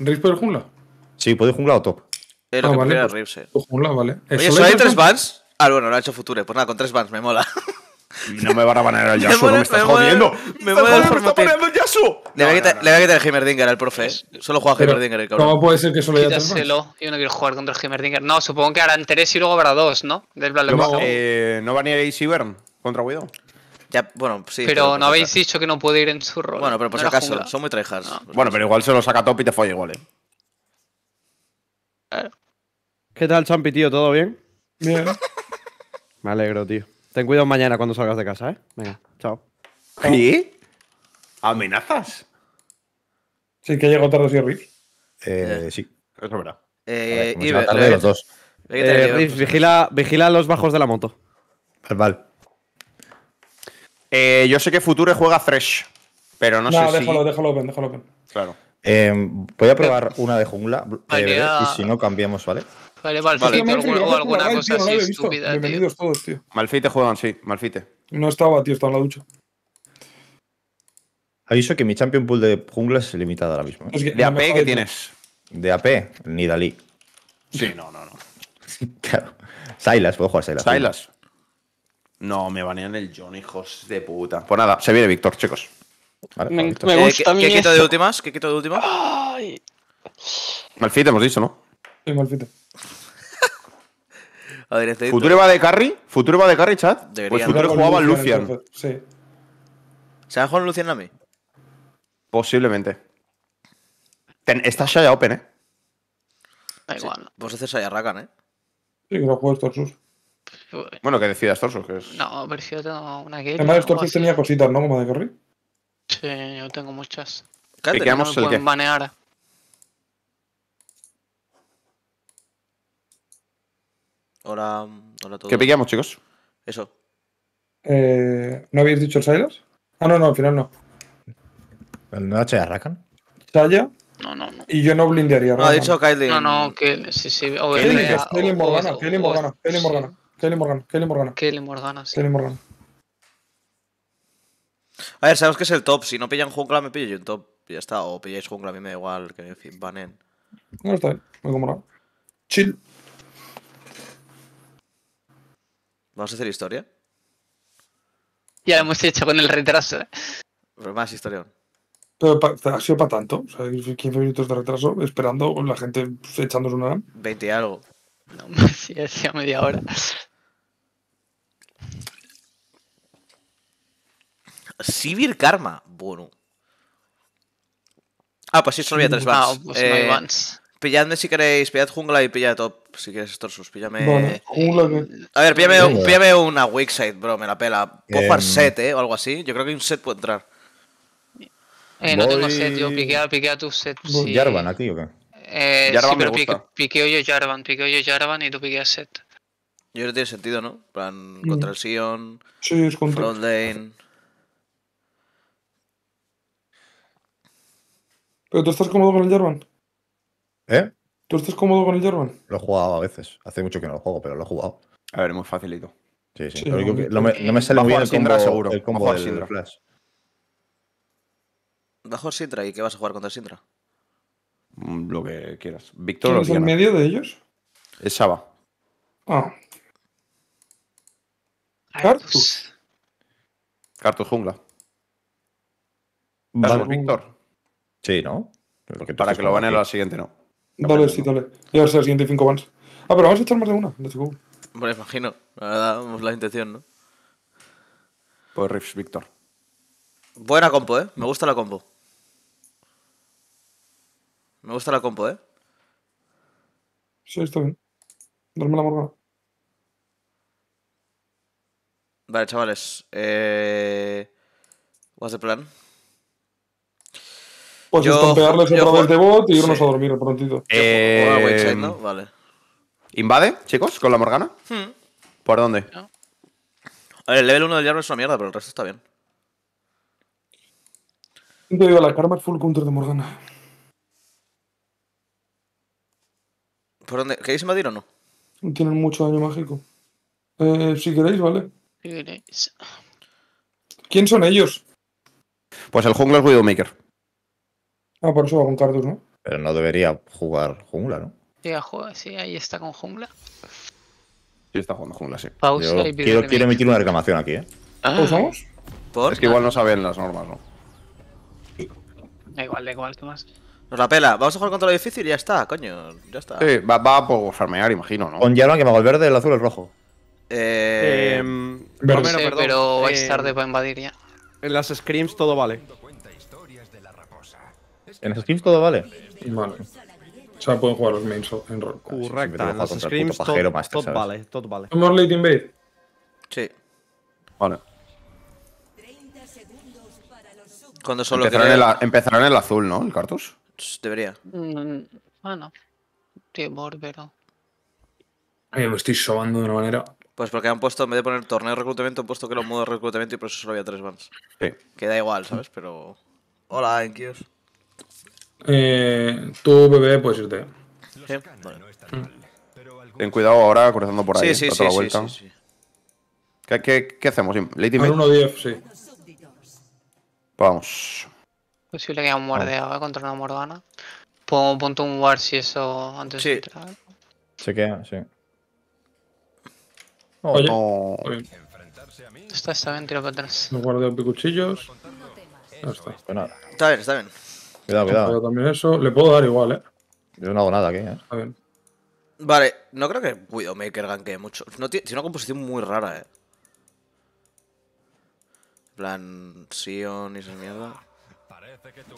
¿Rips por el jungla? Sí, puede jungla o top. Eh, lo Ah, que vale, pues- Rips, eh. Por jungla, vale. ¿Es Oye, solo ¿solo hay tres bans? Ah, bueno, lo ha hecho Future. Pues nada, con tres bans, me mola. No me van a banear el Me Yasuo, no me estás me jodiendo. me mola el formato. baneando el Yasuo! Le voy a quitar le voy a quitar el Heimerdinger al profe. eh. Solo juega Heimerdinger, el cabrón. ¿Cómo puede ser que solo haya tres. Yo no quiero jugar contra el Heimerdinger. No, supongo que harán tres y luego habrá dos, ¿no? Del plan No, eh, ¿No banearéis Ivern contra Widow? Ya, bueno, sí. pero no habéis dicho que no puede ir en su rol. Bueno, pero por No si acaso, jungla. son muy tryhards. No. Bueno, pero igual se lo saca top y te folla igual, eh. ¿Qué tal, Champi, tío? ¿Todo bien? Bien. Me alegro, tío. Ten cuidado mañana cuando salgas de casa, ¿eh? Venga, chao. ¿Qué? ¿Amenazas? Sí, que ha llegado tarde si Rips. Eh, sí, eso es verdad. Eh, la tarde los dos. Eh, Riff, vigila, vigila los bajos de la moto. Vale. Eh, yo sé que Future juega Thresh, pero no, No, sé déjalo, si... déjalo open, déjalo open. Claro. Eh, voy a probar una de jungla eh, y si no cambiamos, ¿vale? Vale, vale, Vale. alguna- o alguna la cosa tío, lo así tío. Bienvenidos todos, tío. Malfite juegan, sí, Malfite. No estaba, tío, estaba en la ducha. Aviso que mi champion pool de jungla es limitada ahora mismo. ¿eh? Es que ¿De AP qué tienes? De AP, Nidalí. Sí, no, no, no. Claro. Silas, puedo jugar Silas. Silas. No, me banean el John, hijos de puta. Pues nada, se viene Víctor, chicos. Vale, Me, perfecto. me Eh, gusta a ¿qué, mí ¿Qué quito de últimas? ¿Qué quito de últimas? Ay, Malfite hemos dicho, ¿no? Sí, Malfite. A ver, este ¿Future va de carry? ¿Future va de carry, chat? Debería. Pues Future Con jugaba Lucian, Lucian. Sí. ¿Se va a jugar Lucian Nami? Posiblemente. Ten- está Shaya Open, ¿eh? da igual. Vos haces ahí a Rakan, ¿eh? Sí, que lo juego Storsus. Bueno, que decidas Torso, que es... No, prefiero tengo una que. Además, Storsus tenía cositas, ¿no? Como de carry. Sí, yo tengo muchas. ¿Qué? No me el pueden qué? banear. Hola, hola a todos. ¿Qué pillamos, chicos? Eso. Eh, ¿No habéis dicho el Silas? Ah, no, no, al final no. ¿No ha hecho a Rakan? Saya No, no, no. y yo no blindearía. No, ha dicho Kylie. No, no, que sí, sí. O Kayle Morgana, o- Morgana, Kayle Morgana, Kayle Morgana, Kayle Morgana, Kayle Morgana, sí. Kayle Morgana. A ver, sabemos que es el top. Si no pillan jungla, me pillo yo un top. Ya está. O pilláis jungla, a mí me da igual que me banen. No, está bien, me como nada. Chill. ¿Vamos a hacer historia? Ya lo hemos hecho con el retraso. ¿eh? Pero más historia. aún. Pero ha sido para tanto. O sea, 15 minutos de retraso esperando con la gente echándose una RAM. 20 y algo. No, sí, hacía media hora. Sivir Karma. Bueno. Ah, pues sí, solo había tres Ah, bans. pues no hay Eh, bans. pilladme si queréis, pillad jungla y pillad top. Si quieres Storsus, píllame. Jungla que. A ver, píllame, píllame una weak side, bro, me la pela. Puedo jugar Em. set, eh, o algo así. Yo creo que un set puede entrar. Eh, no tengo set, yo piquea, piquea tu set. Sí. ¿Jarvan aquí o qué? Eh, Jarvan sí, me pero pique- piqueo yo Jarvan, piqueo yo Jarvan y tú piqueas set. Yo creo que tiene sentido, ¿no? En plan, contra el Sion, Sí, es contra. Pero tú estás cómodo con el Jarvan. ¿Eh? ¿Tú estás cómodo con el Jarvan? Lo he jugado a veces. Hace mucho que no lo juego, pero lo he jugado. A ver, muy facilito. Sí, sí. Sí, Lo único que- no, me, no me sale muy bien el combo, seguro. el combo jugar del Syndra. flash. Mejor Sintra, ¿y qué vas a jugar contra el Sintra? Mm, Lo que quieras. Víctor ¿Quién lo es el medio de ellos? Es Saba. Ah, Cartus. pues, Cartus Jungla. Vale. Vamos, Víctor. Sí, ¿no? Lo que Para que lo jugando a la siguiente, no. dale, sí, dale. Y a ver si al siguiente hay 5 bans. Ah, pero vamos a echar más de una. Let's go. Bueno, imagino. La verdad, vamos la intención, ¿no? Pues Riffs, Víctor. Buena compo, ¿eh? Me gusta la compo. Me gusta la compo, ¿eh? Sí, está bien. Darme la morgana. Vale, chavales. Eh... What's the plan? Pues Yo- estompearles yo otra vez de bot y irnos sí. a dormir prontito. Eh. Vale. ¿Invade, chicos, con la Morgana? Hmm. ¿Por dónde? A ver, el level 1 del Jarvan es una mierda, pero el resto está bien. Te digo, la karma es full counter de Morgana. ¿Por dónde? ¿Queréis invadir o no? Tienen mucho daño mágico. Eh, si queréis, vale. ¿qué queréis? ¿Quién son ellos? Pues el jungla es Widowmaker. Ah, por eso va con Cartus, ¿no? Pero no debería jugar jungla, ¿no? Sí, a juego- sí, ahí está con jungla. Sí, está jugando jungla, sí. Pausa Yo y quiero, quiero emitir una reclamación aquí, ¿eh? Ah, ¿Usamos? ¿Por? Es que igual no saben las normas, ¿no? Da igual, da igual, ¿qué más? Nos la pela. Vamos a jugar contra lo difícil y ya está, coño. Ya está. Sí, va, va por farmear, imagino, ¿no? Con Jarvan que me hago el verde, el azul, el rojo. Eh, Em, Pero- Romero, No sé, perdón, pero vais eh, tarde para invadir ya. En las screams todo vale. En esos skins todo vale. Vale. O sea, pueden jugar los mains en rol. Tengo en el master, tot ¿sabes? vale, tot vale. ¿Somos late invade? sí. Vale. Cuando solo la- empezarán en el azul, ¿no? El Cartus. Debería. Mm, Bueno, Timor, pero. Ay, me estoy sobando de una manera. Pues porque han puesto, en vez de poner torneo de reclutamiento, han puesto que era un modo de reclutamiento y por eso solo había tres bans. Sí. Que da igual, ¿sabes? Pero. Hola, Enkios. Eh, tú, bebé, puedes irte. Sí, vale. Ten cuidado ahora cruzando por ahí. Sí, sí, sí, la vuelta. sí, sí. ¿Qué, qué, qué hacemos? ¿Late Al invade? 1-10, sí. Vamos. Posible que haya un guardia ¿eh? contra una Morgana. Pongo punto un war si eso antes Sí. de entrar. Se queda, sí. Oye, No. está bien. Está, está bien, tiro para atrás. Me guardo picuchillos. Ya está. Pues nada. Está bien, está bien. Cuidado, cuidado. también eso. Le puedo dar igual, eh. Yo no hago nada aquí, ¿eh? Está bien. Vale, no creo que Widowmaker ganque mucho. No tiene, una composición muy rara, eh. En plan, Sion y esa mierda.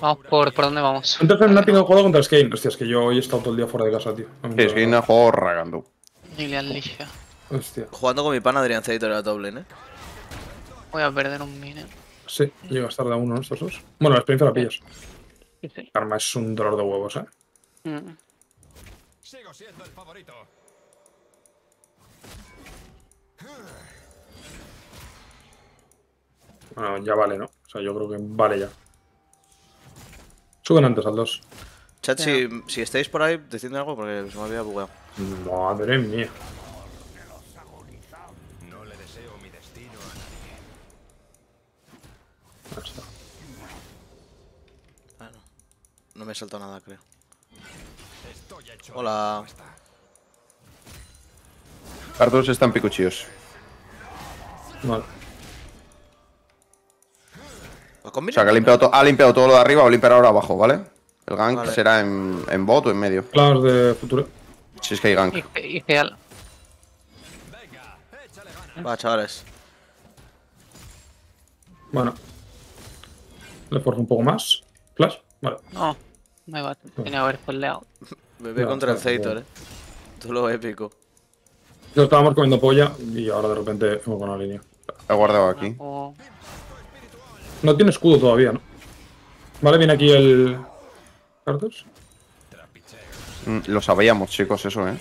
Vamos, ¿por, ¿por dónde vamos? De Napping he jugado contra Skane. Hostia, es que yo hoy he estado todo el día fuera de casa, tío. No Sí, de nada. el juego ragando. Lilian Ligia. Hostia. Jugando con mi pana Adrián Ceditor en la top lane, eh. Voy a perder un minion. Sí, llegas tarde a uno, ¿no? Estos dos. Bueno, la experiencia la pillas. Sí, sí. Karma es un dolor de huevos, eh. Mm. Bueno, ya vale, ¿no? O sea, yo creo que vale ya. Suben antes al 2. Chat, si, si estáis por ahí, decidme algo porque se me había bugueado. Madre mía. Ya está. Bueno, no me he saltado nada, creo. Hola. Cartus están picuchillos. Vale. ¿Lo O sea, que ha limpiado, to- ha limpiado todo lo de arriba, a limpiar ahora abajo, ¿vale? El gank Vale. será en, en bot o en medio. Claves de futuro. Si es que hay gank. Geal. Va, chavales. Bueno. Le forzo un poco más. Flash. Vale. No, me va. Tiene que haber foldeado. Bebé Ya, contra el Ceditor, eh. Tú lo épico. Yo estábamos comiendo polla y ahora de repente hemos con la línea. He guardado aquí. No tiene escudo todavía, ¿no? Vale, viene aquí el. ¿Cartos? Mm, Lo sabíamos, chicos, eso, ¿eh?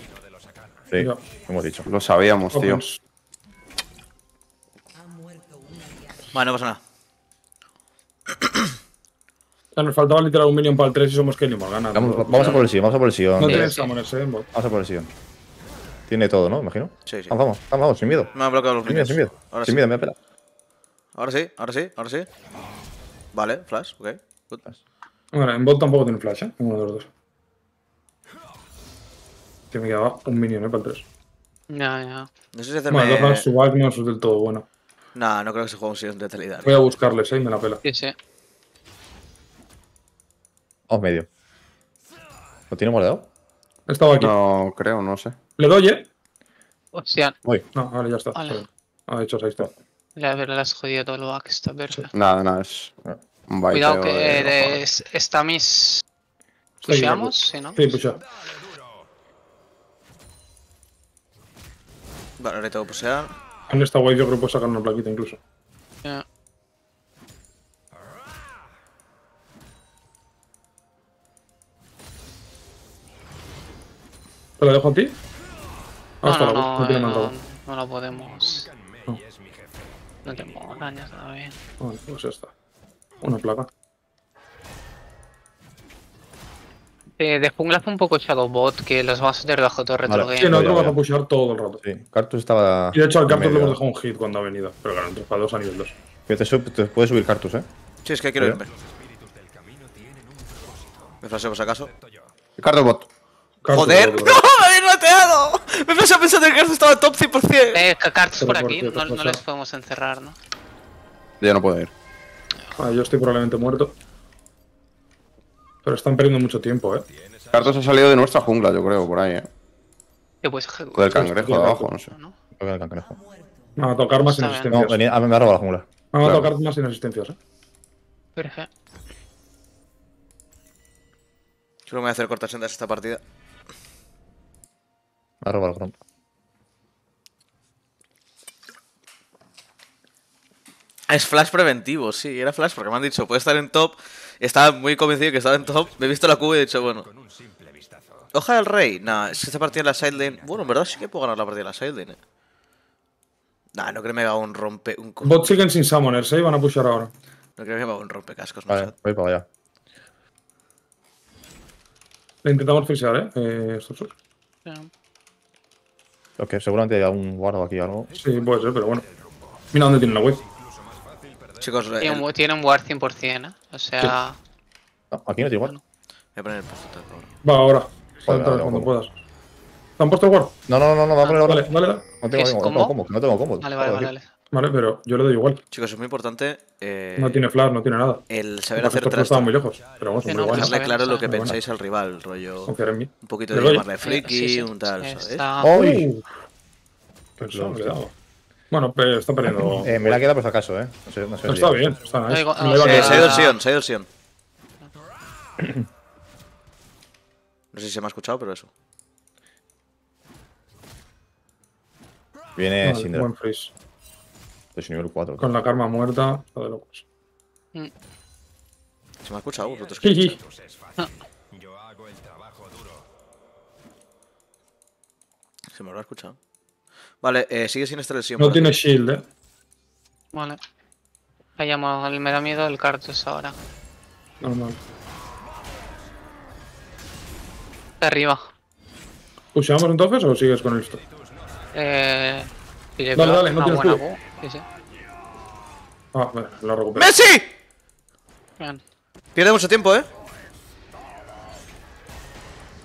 Sí, Ya. hemos dicho. Lo sabíamos, tío. Vale, no pasa nada. O sea, nos faltaba literal un minion para el 3 y somos Kenny Morgana. Vamos, No, vamos a por el Sion, vamos a por el Sion. no tienes sí. Summoners, eh, en bot. Vamos a por el Sion. Tiene todo, ¿no? Imagino. Sí, sí. Vamos, vamos, vamos, vamos, sin miedo. Me han bloqueado los Sin miedo, minions. sin miedo. Ahora sin sí. miedo, me pela. Ahora sí, ahora sí, ahora sí. Vale, flash, ok. Good. Bueno, en bot tampoco tiene flash, ¿eh? Uno de los dos. Que me quedaba un minion, ¿eh? Para el 3. Ya, ya. No sé si hacerme. Bueno, dos su back no es del todo bueno. Nah, no creo que se juegue un Sion de letalidad. Voy a buscarles, ¿eh? Y me la pela. Sí, sí. Vamos medio. ¿Lo tiene guardado? Estaba aquí. No creo, no sé. Le doy, ¿eh? Hostia, Voy. No, vale, ya está. Vale. Ha hecho 6 le le has jodido todo el back, está verde. Nada, nada, es un. Cuidado que de- de- es- está mis. ¿Pusheamos? Sí, ¿no? Sí, pucha. Vale, ahora tengo que posear. En esta wave yo creo que puedo sacar una plaquita incluso. Ya. ¿Te la dejo a ti? Ah, No, está no, la no, no tiene eh, mandado. no, no lo podemos. No tengo daños todavía. Vale, pues ya está. Una placa. Eh, de jungla hace un poco Shadowbot, que los vamos a tener bajo torre Vale. todo Sí, game. no- nosotros vas a pushear todo el rato. Sí. Cartus estaba. Y de hecho al Cartus le hemos dejado un hit cuando ha venido. Pero claro, entre para 2 a nivel 2. Que te, sub- te puede subir Cartus, ¿eh? Sí, es que quiero irme. Me flasheo por si acaso. Cardo bot. Cartus, ¡Joder! bro, ¡No! ¡Me habéis bateado! Me empecé a pensar que Carlos estaba top 100%. Eh, ca- cartas Pero por aquí, qué, no, ¿qué no pasa? les podemos encerrar, ¿no? Ya no puedo ir. Ah, yo estoy probablemente muerto. Pero están perdiendo mucho tiempo, eh. Cardos ha salido de nuestra jungla, yo creo, por ahí, eh. Que puedes O del cangrejo de abajo, no sé. ¿no? Creo que el cangrejo. A tocar más. No, inasistencias. venía, ah, me ha robado la jungla. Me va a tocar más inasistencias, eh. Perfecto. Creo que me voy a hacer cortas sendas esta partida. Me ha robado el Grom. Es flash preventivo, sí, era flash porque me han dicho, puede estar en top. Estaba muy convencido que estaba en top. Me he visto la cuba y he dicho, bueno. Hoja del rey. Nah, es que esta partida en la side lane. Bueno, en verdad sí que puedo ganar la partida en la side lane. eh. Nah, no creo que me haga un rompe. Un... No Bots siguen sin summoners, eh. Van a pushar ahora. creo que me haga un rompecascos. no Vale, sé. voy para allá. Le intentamos fixear, eh. eh es- Ok, seguramente hay un guardo aquí o algo. Sí, puede ser, pero bueno. Mira dónde tiene la web. Chicos, eh, Tienen, el- un- tienen ward 100%, ¿eh? O sea, No, aquí no tiene guardo. voy a poner el ahora. Va ahora. Joder, Salta vale, cuando vale. puedas. ¿Te han puesto el guard? No, no, no, no, va a poner Vale, ahora. vale, dale. No tengo, ¿Es no combo? tengo combo, no tengo combo. vale, vale, vale. Vale. Pero yo le doy igual. Chicos, es muy importante eh, No tiene flash, no tiene nada. el saber hacer estaban muy lejos. Pero vamos, muy no, pues, Dejarle claro lo que Muy buena. pensáis al rival, rollo. Confiar en mí. Un poquito de llamarle friki, Sí, sí, un tal, ¿sabes? ¡Uy! Bueno, pero está perdiendo. Eh, me la queda por si acaso, eh. No sé, no sé. Está bien, está nice. Oigo- No Eh, quedar. se ha ido el. Sion, se ha ido el Sion. No sé si se me ha escuchado, pero eso. Viene Vale, Syndra. Buen freeze. Es nivel 4. Con la karma muerta, está de locos. ¿Se me ha escuchado vosotros? Jiji. Se me habrá escuchado. Vale, eh, sigue sin estar el Sion. No tiene aquí. shield, eh. Vale. Me da miedo el cartus ahora. Normal. De arriba. ¿Pusheamos entonces o sigues con esto? Eh, Dale, dale, no tienes buena Ah, vale, lo recupero. ¡Messi! Bien. Pierde mucho tiempo, ¿eh?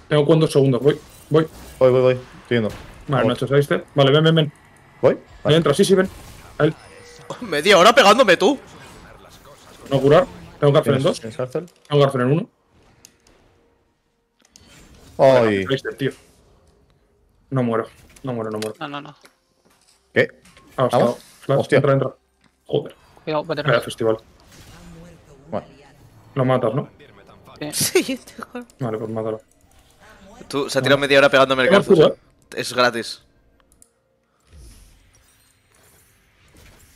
Tengo cuántos segundos. Voy, voy. Voy, voy, voy. Estoy yendo. Vale, Vamos. Nacho, ¿sabiste? Vale, ven, ven, ven. ¿Voy? Ahí Vale. entra, sí, sí, ven. A él. Media hora pegándome tú. No curar. Tengo Garfen en ¿Tienes, dos. Tengo Garfen en uno. ¡Ay! ¿Sabiste, tío? No muero. No muero, no muero. No, no, no. ¿Qué? Ah. Flash, Hostia. entra, entra. Joder. Cuidado, Vaya festival. Bueno, Lo matas, ¿no? Sí, Vale, pues mátalo. Tú, se ha tirado media hora pegándome el eh. Es gratis.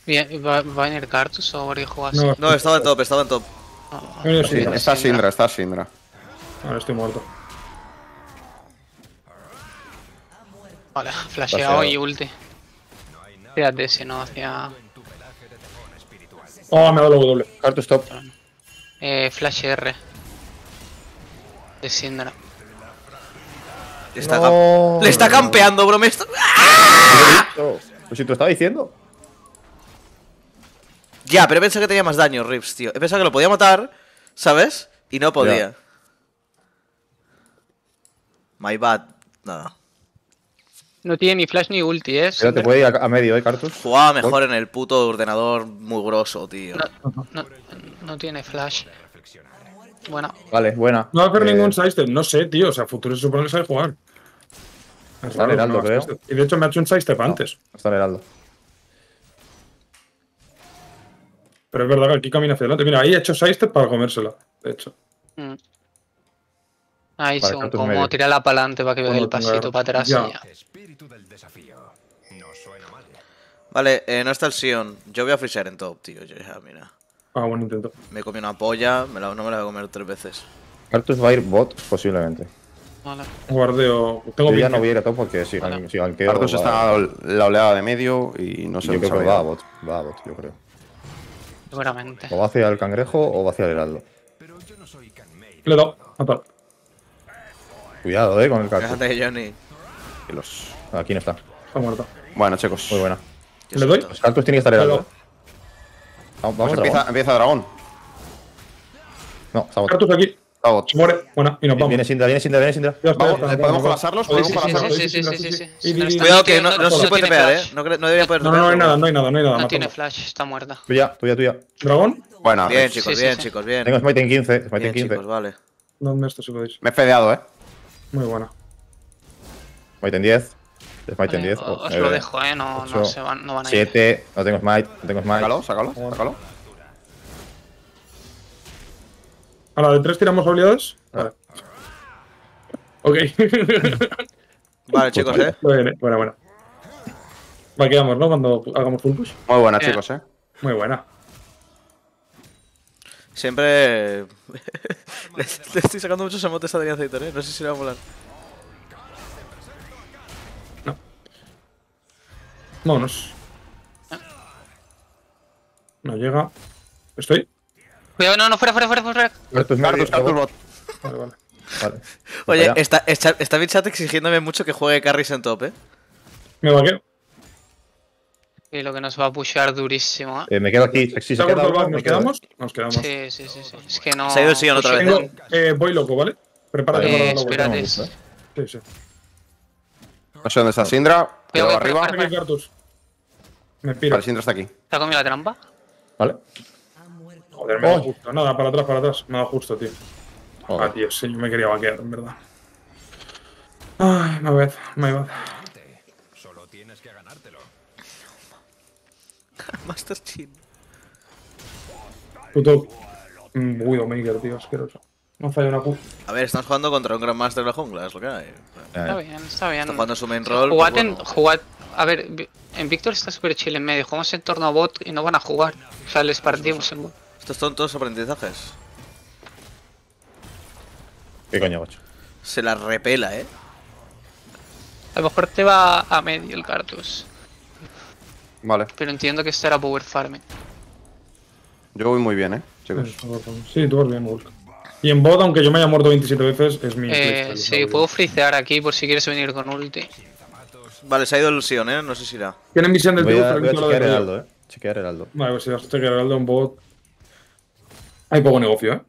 Bien, ¿va, va a venir cartus o juega así? No, No, estaba en top, estaba en top. Sí, Syndra. Está Syndra. Sindra, está Sindra. Vale, estoy muerto. Vale, Flasheado. flasheado y ulti. Fíjate si no hacía. Oh, me ha dado la W. Cartu stop. Eh, flash R. De Syndra. Está No. cam- Le está campeando, bro. Me está... Pues si te lo estaba diciendo. Ya, pero he pensado que tenía más daño, Rips, tío. He pensado que lo podía matar, ¿sabes? Y no podía. My bad. Nada. No tiene ni flash ni ulti, ¿eh? Pero te puede ir a, a medio, ¿eh, Cartus? Jugaba mejor en el puto ordenador muy grosso, tío. No, no, no tiene flash. Bueno, Vale, buena. No va a hacer Eh, ningún sidestep. No sé, tío. O sea, Futuro se supone que sabe jugar. Es Está raro, Heraldo, no, creo. Y de hecho me ha hecho un sidestep antes. Está en Heraldo. Pero es verdad que aquí camina hacia adelante. Mira, ahí ha hecho sidestep para comérsela. De hecho. mm. ahí Vale, según como medio. tirarla para adelante para que vea el pasito para atrás ya. y ya. Vale, eh, no está el Sion. Yo voy a frisear en top, tío. Yo ya, mira. Ah, buen intento. Me comí una polla, me la- no me la voy a comer tres veces. Cartus va a ir bot, posiblemente. Vale. Guardeo. Tengo Yo ya 20. no voy a ir a top porque si, Vale. si ganqueo. Cardos va- está la oleada de medio y no sé Yo creo se que va va a a bot. Va a bot, yo creo. Seguramente. O va hacia el cangrejo o va hacia el heraldo. Le he dado. Matar. Cuidado, eh, con el. Fíjate, Johnny. Los- Aquí no está. Está muerta. Bueno, chicos. Muy buena. ¿Le doy? Los cartus tienen que estar heraldo. dado. Vamos, Pues vamos empieza, dragón. empieza dragón. No, está bot. Cartus aquí. Bot. Se muere. Buena, y nos vamos. Viene Sindra, viene Sindra, viene Sindra. Está, Vamos, está, ¿podemos vamos. colapsarlos? ¿Podemos ir, colapsarlos? Sí, sí, sí, sí, sí, sí, sí. Y- y- Cuidado que no, no sé si no puede tiene tepear, eh. No, no debería poder No, no, no hay nada, no hay nada, no hay nada. No tiene flash, está muerta. Tuya, tuya, tuya. ¿Dragón? Buena. Bien, chicos, Sí, sí, bien, sí. chicos, bien. Tengo Smite en 15, Smite Bien, en 15. chicos, vale. Dame esto si podéis. Me he fedeado, eh. Muy buena. Smite en 10. Smite en Vale, 10. o- Os lo dejo, eh, no, no, se van, no van a ir. 7. No tengo Smite, no tengo Smite. Sácalo, sácalo, sácalo. A la de tres tiramos habilidades. Vale. Ok. Vale, chicos, eh. Bueno, buena, buena. Vaqueamos, ¿no? Cuando hagamos full push. Muy buena, Eh. chicos, eh. Muy buena. Siempre. le, le estoy sacando muchos emotes a Adrián Zeitor, eh. No sé si le va a molar. Vámonos. No llega. ¿Estoy? Cuidado, no, no, fuera, fuera, fuera, fuera. Cartus Cartus, Cartus bot. Vale, vale. Vale. Oye, allá. está, está, está mi chat exigiéndome mucho que juegue carries en top, eh. Me vaqueo. Y lo que nos va a pushear durísimo, eh. Eh, me quedo aquí. Si se ¿Se ha queda ¿Nos quedo. quedamos? Nos quedamos. Sí, sí, sí, sí. Es que no. Se ha ido el Sion otra vez, Tengo, ¿eh? voy loco, ¿vale? Prepárate Vale. para Eh, la espérate. Sí, sí. No sé dónde está Sindra. Quedó voy, arriba. prepara. Aquí, Cartus. Me piro. Vale, Sindra está aquí. ¿Te ha comido la trampa? Vale. Joder, me ha dado Ay. justo. Nada, para atrás, para atrás. Me ha dado justo, tío. Joder. Ah, tío, sí, yo me quería vaquear, en verdad. Ay, my bad, my bad. Master Chin. Puto mm, Widowmaker, tío, asqueroso. Ha fallado una Q. A ver, estamos jugando contra un Grandmaster de la jungla, es lo que hay. Está bien, está bien. Está jugando su main role. Jugad pues en. bueno. Jugad. A ver, en Víctor está súper chill en medio. Jugamos en torno a bot y no van a jugar. O sea, les partimos en bot. Estos son todos aprendizajes. ¿Qué coño, macho? Se la repela, eh. A lo mejor te va a medio el Cartus. Vale. Pero entiendo que esto era power farming. Yo voy muy bien, eh, chicos. Sí, tú vas bien, Hulk. Y en bot, aunque yo me haya muerto 27 veces, es mi. Eh, sí, puedo fricear aquí por si quieres venir con ulti. Vale, se ha ido el Sion, eh. No sé si irá. Tienen visión del Voy tío, a, pero voy a chequear. Heraldo, eh. Chequear Heraldo. Vale, pues si vas a chequear Heraldo en bot. Hay poco negocio, ¿eh?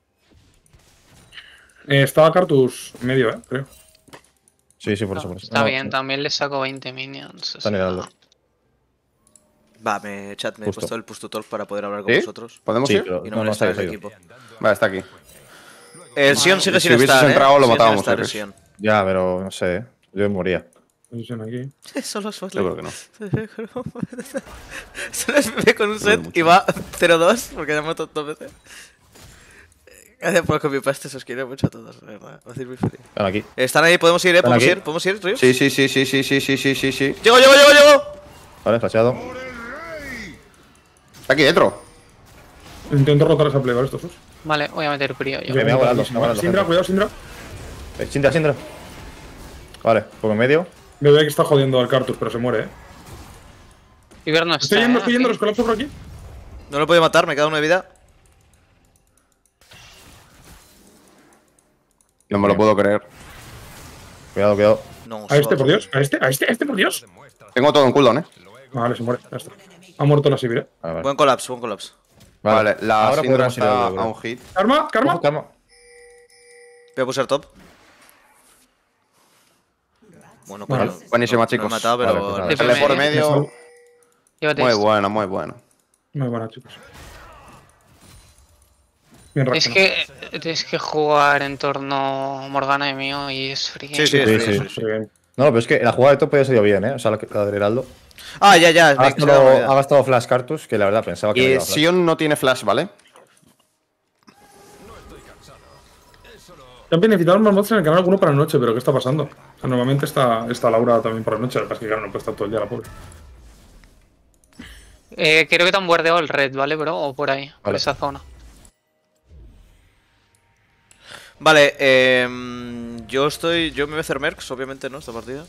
eh estaba Cartus medio, ¿eh? Creo. Sí, sí, por eso, por eso. Está No, bien, también le saco 20 minions. Está en Heraldo. Va, me, chat, me he puesto el push to talk para poder hablar con ¿Sí? vosotros. ¿Podemos Sí, ir? pero Y no, no, me no está equipo. Vale, está aquí. El Sion sigue Si sin hubieses estar, entrado, eh. lo matábamos. Ya, pero no sé, eh. Yo moría. Aquí. Solo es Yo creo que no. Solo es bebé con un set y va 0-2 porque ya matado dos veces. Gracias por copy paste, os quiero mucho a todos, de verdad. Me hacéis muy feliz. Están aquí. Están ahí, podemos ir, eh. ¿Están ¿Podemos ir? ¿Podemos ir, Rius? Sí, sí, sí, sí, sí, sí, sí, sí, sí, sí. ¡Llego, llego, llego, llego! Vale, flasheado. Está aquí dentro. Intento rotar esa play, ¿vale? Estos dos. Vale, voy a meter frío yo. me hago Heraldo, me hago Sindra, cuidado, Sindra. Eh, Sindra, Sindra. Vale, poco en medio. Bebé que está jodiendo al Cartus, pero se muere, ¿eh? Iber no está. Estoy yendo, ¿eh? estoy yendo, los colapso por aquí. No lo he podido matar, me queda una de vida. No me lo puedo creer. Cuidado, cuidado. No, A este, por Dios. A este, a este, a este, por Dios. Tengo todo en cooldown, eh. Vale, se muere. Ya está. Ha muerto la Sibir, ¿eh? Buen collapse, buen collapse. Vale, la Ahora Sindra podemos ir al está logro. a un hit. Karma, Karma. Ojo, calma. Voy a pusar top. Bueno, Vale. coño. Buenísima, no- no chicos. he matado, Vale, pero. pues por medio. Llévate Muy esto. buena, muy buena. Muy buena, chicos. Bien Es que tienes que jugar en torno Morgana y mío y es free. Sí, sí, Sí, sí, sí. Muy bien. No, pero es que la jugada de top había salido bien, ¿eh? O sea, la, la de Heraldo. Ah, ya, ya. Ha se gastado, ha gastado Flash Cartus, que la verdad pensaba que no Y iba a flash. Sion no tiene flash, ¿vale? También necesitamos más mods en el canal alguno para la noche, pero ¿qué está pasando? O sea, normalmente está, está Laura también para la noche, lo que pasa es que claro, no puede estar todo el día la pobre. Eh, creo que te han guardeado el red, ¿vale, bro? O por ahí, por esa zona. Vale, eh, yo estoy. Yo me voy a hacer Mercs, obviamente, ¿no? Esta partida.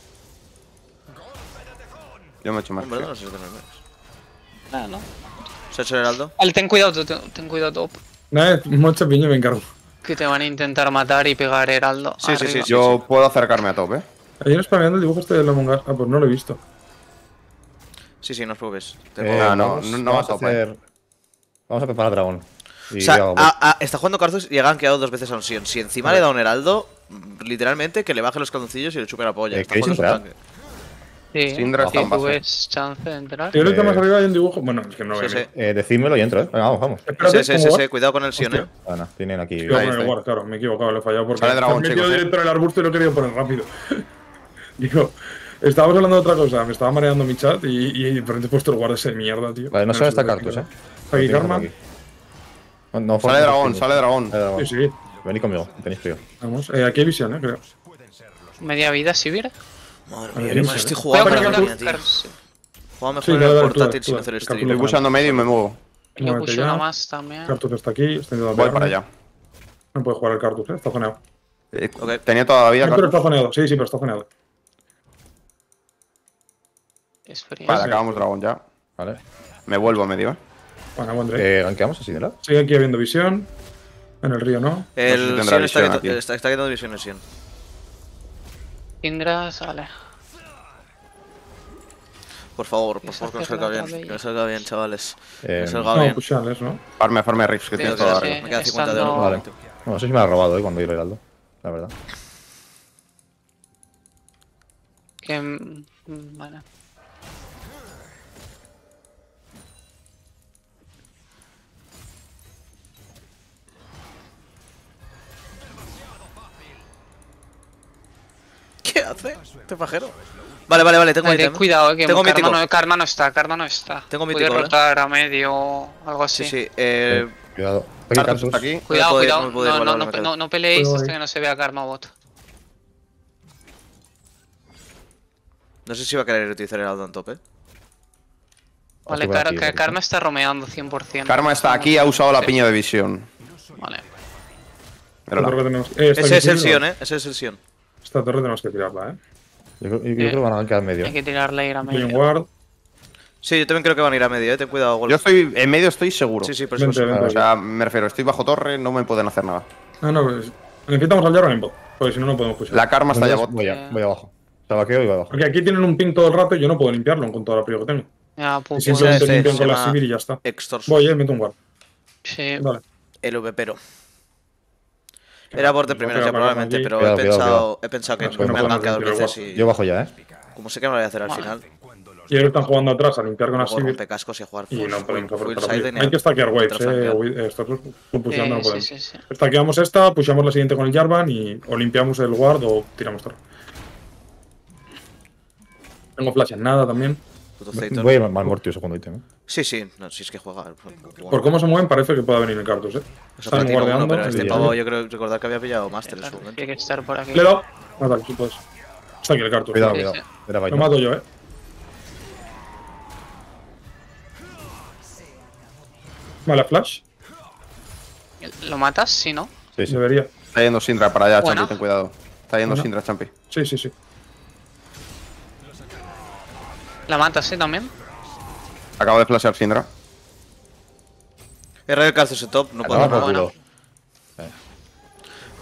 Yo me he hecho más. Verdad no sé si tener Mercs. Ah, no. ¿Se ha hecho el heraldo? Vale, ten cuidado, ten, ten cuidado, top. Nada, mucho piño y me encargo. Que te van a intentar matar y pegar Heraldo. Sí, sí, sí. Yo puedo acercarme a top, ¿eh? Ayer spameando el dibujo este de la Us. Ah, pues no lo he visto. Sí, sí, no os preocupéis. Eh, no, no- no vamos va a a tope. hacer. Vamos a preparar dragón. Y O sea, hago- a- a- está jugando Carthus y ha gankeado dos veces a un Sion. Si encima le da un heraldo, literalmente que le baje los calzoncillos y le chupe la polla. Eh, Está ¿queréis jugando su tanque. Sí, en si ves chance de entrar. Si ahorita Eh, más arriba hay un dibujo. Bueno, es que no Sí, veo. sí. Eh, decídmelo y entro, ¿eh? Venga, vamos, vamos. Espérate, Sí, sí, ¿cómo sí, sí, cuidado con el Sion, eh. Hostia. Ah, no, tienen aquí. Poner el guard, claro, me he equivocado, le he fallado porque Sale dragón, me he metido chicos, ¿eh? dentro del arbusto y lo he querido poner rápido. Digo, estábamos hablando de otra cosa, me estaba mareando mi chat y, y de repente he puesto el guard ese de mierda, tío. Vale, no sé solo está Cartus, ¿eh? Aquí Karma. No, Sale dragón, sale dragón. Sí, sí, Venid conmigo, tenéis frío. vamos. Eh, aquí hay visión, eh, creo. Media vida, si viera. Madre mía, sí. estoy Voy a jugando poner la mía, tío. Juega mejor Sí, en dale, el portátil tú, sin hacer stream. Estoy pulsando medio y me muevo. Yo puse una más también. Cartus está aquí, Voy para allá. No puede jugar el Cartus, eh, está zoneado. Eh. Tenía toda la vida. Pero está zoneado, sí, sí, pero está zoneado. Es frío. Vale, acabamos dragón ya. Vale. Me vuelvo medio, ¿eh? Bueno, buen. Eh, ¿Ranqueamos así de lado? Sigue aquí habiendo visión. En el río, ¿no? El No sé si está, aquí. está, está quitando visión el Sion. Indra sale. Por favor, por favor, que nos salga bien. Que nos salga bien, chavales. Que Eh, nos salga No, bien. pushales, ¿no? Farme, farme Rips, que tienes sí. arriba. Me queda 50 de oro. Vale. No sé si me ha robado, eh, cuando iba el heraldo. La verdad. Que. mm, Vale. Hace este pajero? Vale, vale, vale, tengo Vale, ítem. cuidado, eh, que Tengo Karma mítico. no, Karma no está, Karma no está. Tengo Puede mítico, ¿eh? rotar a medio o algo así. Sí, sí. Eh, Cuidado. Está aquí. Cuidado, No cuidado. no puedo ir, No, vale, no, vale, no, me quedo. no, no peleéis hasta que no se vea Karma bot. no sé si va a querer utilizar el Aldo en tope. Vale, por Kar- aquí. Karma está romeando 100%. Karma está aquí, ha usado la piña de visión. Vale. Eh, Ese es el Sion, Sion, eh. Ese es el Sion. Esta torre tenemos que tirarla, ¿eh? Yo, creo- yo creo que van a rankear medio. Hay que tirarle ir a Hay un medio. guard. Sí, yo también creo que van a ir a medio, eh. Ten cuidado, Golf. Yo estoy en medio, estoy seguro. Sí, sí, por eso. Vente, vente. O sea, me refiero, estoy bajo torre, no me pueden hacer nada. No, no, pues, necesitamos al Jarvan en porque si no, no podemos pushar. La karma está ya bot. Voy, a- voy abajo. Tabaqueo y voy abajo. Porque aquí tienen un ping todo el rato y yo no puedo limpiarlo con toda la prio que tengo. Ya, pu- Y pu- simplemente sí, limpian con la Sivir y ya está. Voy, eh, meto un guard. sí. Vale. El VPero. Era por de Nos va a primeras pegar ya probablemente, pero Cuidado, he cuidado, pensado, he pensado que No, me han gankeado dos veces y. Yo bajo ya, eh. Como sé que no lo voy a hacer al final, Y ahora están jugando atrás a limpiar con Sivir. rompe cascos y Y no ni Hay que stackear waves, eh. Estos full pusheando Sí, no sí, podemos. sí, sí. Stackeamos esta, pushamos la siguiente con el Jarvan y o limpiamos el guard o tiramos torre. Tengo flash en nada también. Voy a mal muerto segundo ítem. eh. Sí, sí, no, si es que juega. Por cómo se mueven parece que pueda venir el Cartus, eh. Están platino uno, guardeando. pero este pavo yo creo recordar que había pillado Master en su momento. Tiene que estar por aquí. Le he dado. Puedes. Está aquí el Cartus. Cuidado, cuidado. Era Lo mato yo, eh. Vale, flash. ¿Lo matas? Sí, ¿no? Sí, sí. Debería. Está yendo Sindra para allá, Bueno. Champi, ten cuidado. Está yendo Bueno. Sindra, Champi. Sí, sí, sí. ¿La matas, sí, también? Acabo de flashear Sindra. R calzo ese top, no puedo bueno. culo.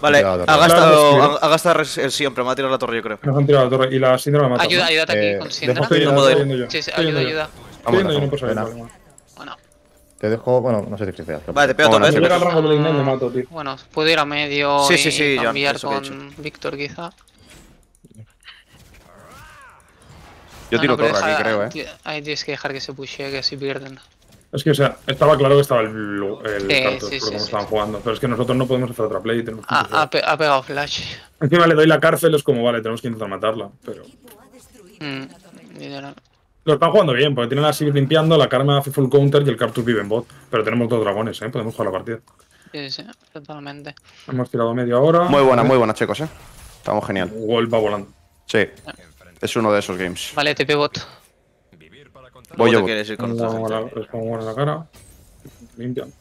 Vale, ha gastado, ha, gastado el Sion, pero me ha tirado la torre, yo creo. Nos han tirado la torre y la Sindra la mata. Ayuda, ¿no? ayúdate aquí Eh, con. Estoy No puedo ir. Sí, sí, ayuda, ayuda. Yo, no Vamos, puedo salir. Bueno, Te dejo, bueno, no sé si pero- Vale, te pego Si eh. llega el rango de Ignite, me mato, tío. bueno, puedo ir a medio Sí, y sí, sí, Joan, cambiar con Víctor, quizá. Yo No, tiro no, pero torre aquí, creo, eh. Ahí tienes que dejar que se pushee, que si pierden. Es que, o sea, estaba claro que estaba el, el Sí, Cartus sí, por sí, cómo sí, estaban sí. jugando. Pero es que nosotros no podemos hacer otra play y tenemos que Ha, empezar. ha pe- ha pegado flash. Encima le doy la cárcel, es como, vale, tenemos que intentar matarla. Pero Mm, literal. lo están jugando bien, porque tienen a Sivir limpiando, la Karma hace full counter y el Cartus vive en bot. Pero tenemos dos dragones, ¿eh? Podemos jugar la partida. Sí, sí, totalmente. Hemos tirado media hora. Muy buena, muy buena, chicos, eh. Estamos genial. Wall va volando. Sí. Es uno de esos games. Vale, TP bot. Voy ¿Cómo yo. te quieres ir con pongo la- les pongo una en la cara. Limpian.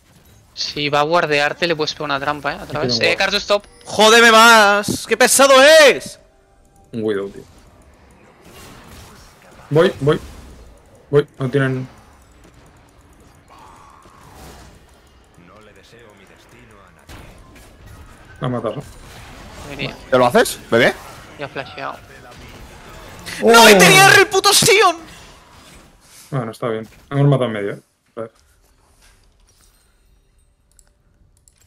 Si va a guardearte, le puedes pegar una trampa, ¿eh? Vez. tengo Eh, Carlos, stop. ¡Jódeme más! ¡Qué pesado es! Un Widow, tío. Voy, voy. Voy, no tienen. La matas, ¿no? Debería. ¿Te lo haces, bebé? Ya ha ¡No! ¡Y tenía R el puto Sion! Bueno, está bien. Hemos matado en medio, ¿eh? Vale.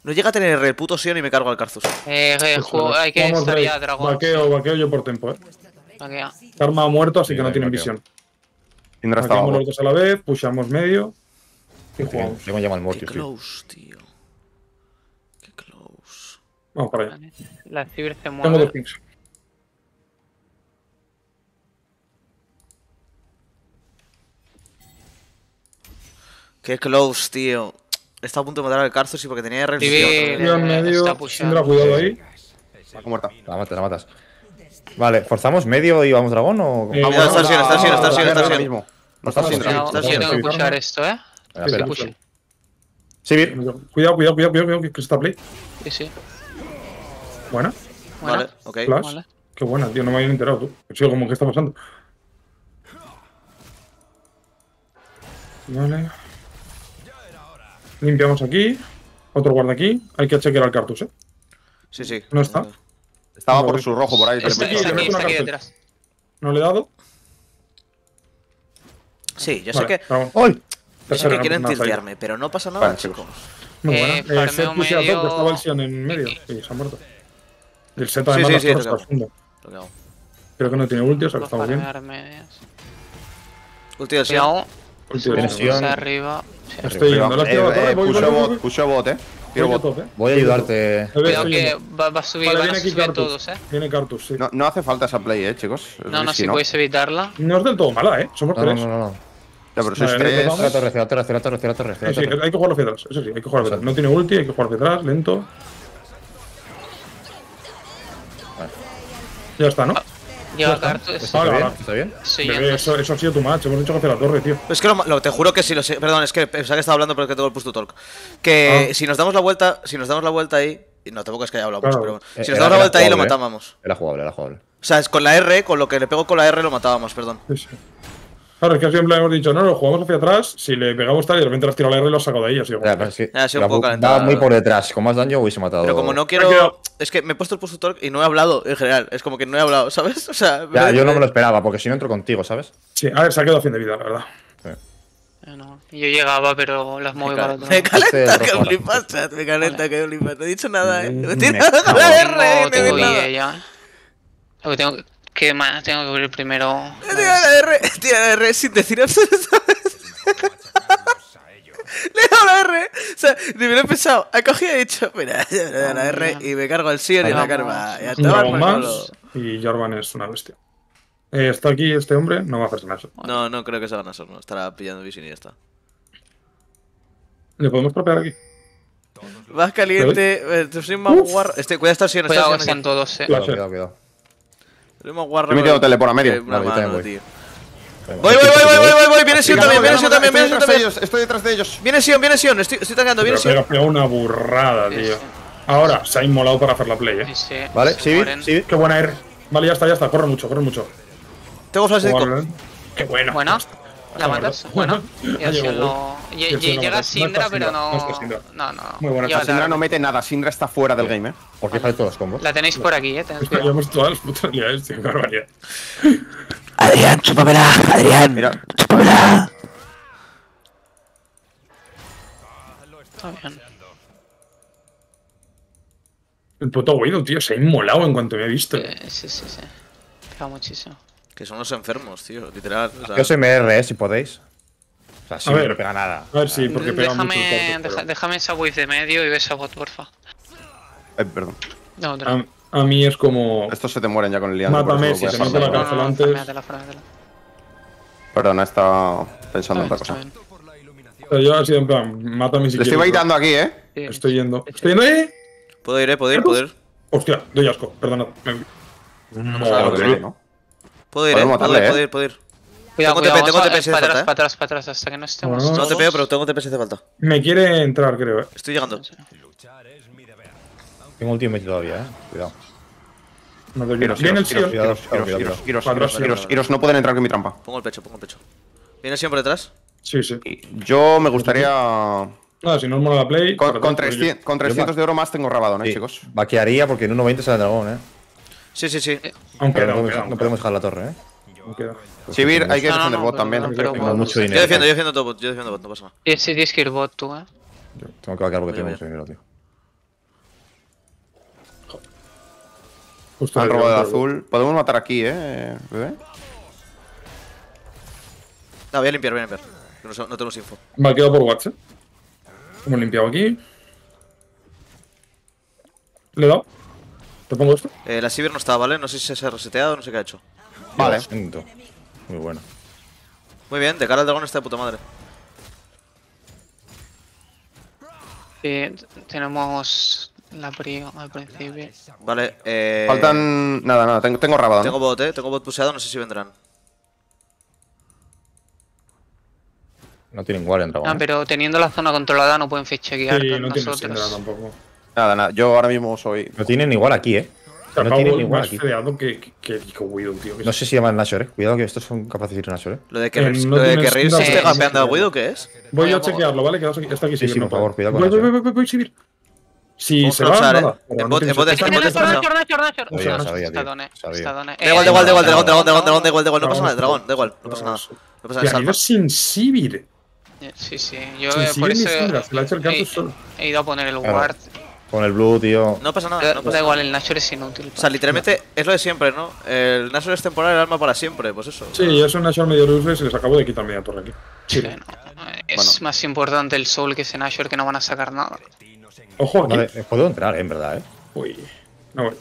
No llega a tener el puto Sion y me cargo al Karzus. Eh, eh, juego- hay que Vamos estar de- ya dragón. Vaqueo, vaqueo yo por tempo, eh. Vaquea. Karma ha muerto, así que no tienen vaqueo. visión. Indra está Vaqueamos abajo. los dos a la vez, pushamos medio. Y jugamos. tengo llama al Qué Mortis, tío. close, tío. Qué close. Vamos para allá. La ciber se Tengo mueve. dos pings. Qué close, tío. Está a punto de matar al Karzus y porque tenía R. Ciber Tiro en medio. Sindra, cuidado ahí. Está muerta. La matas, la matas. Vale, ¿forzamos medio y vamos dragón o...? Eh, Cuidado, está Sion, está Sion, está Sion, está mismo. No está. Tengo, Está bien, tengo que está bien. pushar esto, eh. Espera, Sí, espera. Push. Sivir. Cuidado, cuidado, cuidado, cuidado, que está play. Sí, sí. Buena. Vale, ok. Flash. Vale. Qué buena, tío, no me había enterado tú. He sido como, ¿qué está pasando? Vale. Limpiamos aquí. Otro guarda aquí. Hay que chequear al cartus, ¿eh? Sí, sí. No está. Estaba por su rojo por ahí. Está, aquí, está aquí, aquí detrás. No le he dado. Sí, yo sé que. ¡Ay! Yo sé que quieren tiltearme, pero no pasa nada, Vale, chicos. Muy Eh, buena. Eh, medio- top, estaba el Sion en medio. Sí, se ha muerto. Y el set Sí, además sí, sí, que está hago. Creo que no tiene ulti, o sea que estamos bien. Ulti del Sion. Está arriba. Estoy yendo. ¿Las Eh, la torre? eh, Voy, voy, bot, pusheo bot, eh. Tiro bot. top, eh. Voy a ayudarte. Cuidado que va, va a subir, Vale, van a viene subir Cartus. todos, eh. Viene Cartus, sí. No, no hace falta esa play, eh, chicos. Es No, no, risky, si podéis evitarla. No es del todo mala, ¿eh? Somos No, no, tres. no, no. no. Ya, pero sois tres. la torre, la torre, la torre, la Sí, hay que jugar hacia atrás. Eso sí, hay que jugar hacia atrás. No tiene ulti, hay que jugar hacia atrás, lento. Ya está, ¿no? Está. Cartus. ¿Está Ahora, bien? ahora. ¿Está bien? Sí, Bebé, ya eso, eso ha sido tu match. Hemos dicho que hacia la torre, tío. Es que lo, lo- te juro que si lo sé. Perdón, es que pensaba que estaba hablando porque tengo el push to talk. Que Ah. si nos damos la vuelta, si nos damos la vuelta ahí. y No, tampoco es que haya hablado mucho, pero Eh, bueno. Si nos damos la vuelta ahí, lo ¿eh? matábamos. Era jugable, era jugable. O sea, es con la R, con lo que le pego con la R, lo matábamos, perdón. Sí, sí. Claro, es que siempre hemos dicho, no, lo jugamos hacia atrás. Si le pegamos tal y de repente las tiro a la R y lo has sacado de ahí. Pero es que Ha sido un poco va calentada, muy por detrás. Con más daño hubiese matado. Pero como no Ha quiero. quedado- Es que me he puesto el talk y no he hablado en general. Es como que no he hablado, ¿sabes? O sea. Ya, yo no me lo esperaba, porque si no entro contigo, ¿sabes? Sí, a ver, se ha quedado a fin de vida, la verdad. No. Yo llegaba, pero las moví para otro Me calenta Este que rojo, flipas, chat. Me calenta que flipas. No he dicho nada, eh. Mm, Me he me tirado la R. Tengo, no he dicho nada. Lo que tengo que más tengo que abrir primero. He tirado la R. He tirado la R sin decir absolutamente. Le he dado la R. O sea, ni me lo he pensado. He cogido y he dicho, mira, yo le doy a la R y me cargo el Sion y la Un está. dragón más y Jarvan es una bestia. Eh, está aquí este hombre, no va a hacerse nada. No, no creo que se hagan eso, no. Estará pillando Vision y ya está. ¿Le podemos propear aquí? Vas caliente, eh, tú soy más guarro. Este, cuidado, está Sion, está Cuidado están todos, eh. Cuidado, cuidado, más guarro. Yo me he tirado teleport a medio. que Una Vale, yo mano, voy. tío. Voy, voy, voy, voy, voy, voy, voy. Viene Sion también, viene Sion también, viene Sion también. ellos, estoy detrás de ellos. Viene Sion, viene Sion. Estoy, estoy tanqueando, viene Pero pega, Sion. pega una burrada, tío. Ahora, se ha inmolado para hacer la play, eh. Sí, sí, Vale, sí, sí. Qué buena R. Vale, ya está, ya está. Corre mucho, corre mucho. Tengo flash de ¿eh? Qué buena. Buena. ¿La matas? Bueno. Y así Llega Sindra, pero no... no. No, no. Muy buena, la- no mete nada, Syndra está fuera del game, eh. ¿Por qué fallé todos los combos? La tenéis por aquí, eh. Llevamos todas las putas liades, tío. Qué barbaridad. Adrián, chúpamela, Adrián. Mira, Chúpamela. Está bien. El puto Widow, tío, se ha inmolado en cuanto me ha visto. Sí, sí, sí. Pega muchísimo. Que son los enfermos, tío, literal. o sea, Yo soy MR, eh, si podéis. O sea, si A no ver. pega nada. A ver, sí, porque pega mucho déjame, pero- deja- déjame esa wave de medio y ves a bot, porfa. eh, perdón. No, otra. A, a mí es como. Estos se te mueren ya con el liando. por Mátame si a mete la cárcel no, no, antes. fármeatela, fármeatela. Perdona, estaba pensando en otra cosa. está bien. O sea, yo así en plan, mátame si Le estoy quieres. baitando aquí, eh. Sí. Estoy yendo. Estoy yendo, eh. Puedo ir, eh, puedo ir, puedo ir. Hostia, doy asco, perdonad. Joder. sí, ¿no? Puedo ir, eh. Puedo ir, eh. puedo ir, puedo ir. Cuidado, Tengo TP, cuidado, tengo TP si hace para falta, atrás, eh. para atrás, para atrás, hasta que no estemos Bueno. No te pego, pero tengo TP si hace falta. Me quiere entrar, creo, eh. Estoy llegando. Tengo ultimate todavía, eh. Cuidado. No te Giros, Viene el Sion. Giros, sí. giros, giros, no pueden entrar con mi trampa. Pongo el pecho, pongo el pecho. ¿Viene siempre detrás? Sí, sí. Yo me gustaría. Nada, si no os mola la play. Con, para con atrás, 300, con 300 de oro más tengo Rabadon, eh, chicos. Vaquearía porque en 1.20 sale el dragón, eh. Sí, sí, sí. Eh, aunque no, podemos, dejar la torre, ¿eh? Sivir, hay que defender no, bot también. Pero, pero, mucho dinero. Yo defiendo, yo defiendo todo bot, yo defiendo bot, no pasa nada. Tienes, tienes que ir bot tú, eh. Tengo que vacar porque tengo mucho dinero, tío. Justo Han robado de azul. Podemos matar aquí, eh, bebé. No, voy a limpiar, voy a limpiar. No, tenemos info. Me ha quedado por Watch, eh. Hemos limpiado aquí. Le he dado. ¿Te pongo esto? Eh, la Sivir no está, ¿vale? No sé si se ha reseteado, no sé qué ha hecho. Vale. Muy bueno. Muy bien, de cara al dragón está de puta madre. Sí, tenemos la prio al principio. Vale, eh. Faltan. Nada, nada. Tengo, tengo Rabadon. Tengo bot, eh. Tengo bot puseado, no sé si vendrán. No tienen igual en dragón. Ah, ¿eh? pero teniendo la zona controlada no pueden fichequear Sí, con no tiene nosotros. Syndra tampoco. Nada, nada. Yo ahora mismo soy. No tienen igual aquí, eh. No tienen igual aquí. que, que, que, que Widow, tío. que No sé si llaman Nashor, eh. Cuidado que estos son capaces de ir a Nashor, eh. Lo de que, Eh, no lo de tienes que Riz Syndra, esté gapeando a Widow, ¿qué es? Voy a chequearlo, ¿vale? Aquí. Está aquí, Sí, sí, no por favor, cuidado con Voy, voy, voy, voy, voy, Sivir. Si se a va, nada. eh. En no bot- en bot que- en Nashor, Nashor. Nashor. Da igual, da igual, da igual, Eh, dragón, dragón, dragón, dragón, da igual, da igual, no pasa nada, dragón, da igual, no pasa nada. No pasa nada, sin Sivir. Sí, sí. Yo eh, por ni eso he, Cartus solo. he ido a poner el Claro. Con el blue, tío. No pasa nada, Da, no da pasa igual, el Nashor es inútil. O sea, literalmente es lo de siempre, ¿no? El Nashor es temporal, el alma para siempre, pues eso. Sí, es un Nashor medio useless y les acabo de quitar media torre aquí. Sí, no. Eh, Es más importante el Soul que ese Nashor que no van a sacar nada. Ojo aquí. Vale, eh, puedo entrar, eh, en verdad, eh. Uy. No voy.